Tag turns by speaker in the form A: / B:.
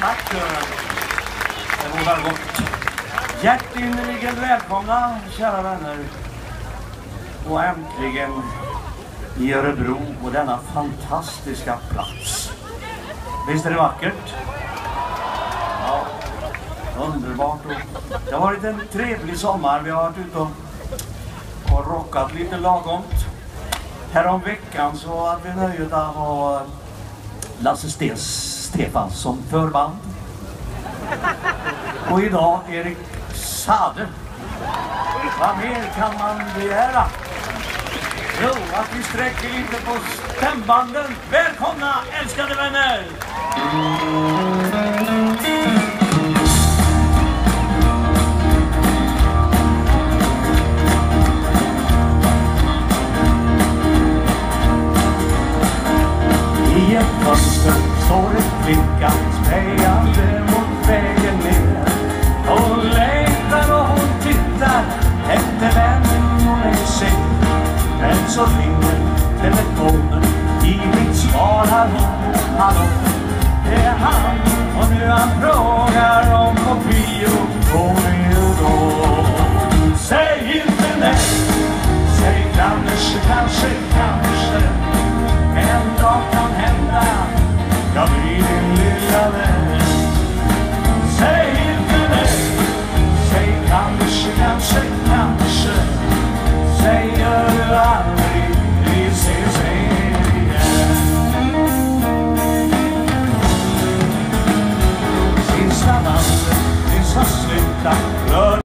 A: Tack Göran. Det var väl gott. Hjärtinnerligen välkomna kära vänner. Och äntligen i Örebro på denna fantastiska plats. Visst är det vackert? Ja, underbart. Det har varit en trevlig sommar. Vi har varit ute och, och rockat lite lagomt. Häromveckan så hade vi nöjet att ha Lasse Stes Stefansson förband. Och idag Erik Sade. Vad mer kan man begära? Jo, att vi sträcker lite på stämbanden. Välkomna älskade vänner! Ett fönster står en flicka spejande mot vägen ner. Hon längtar och hon tittar efter vännen hon ej sett. Men så ringer telefonen, i mitt svar har hon Hallå, det är han och nu han frågar om på bio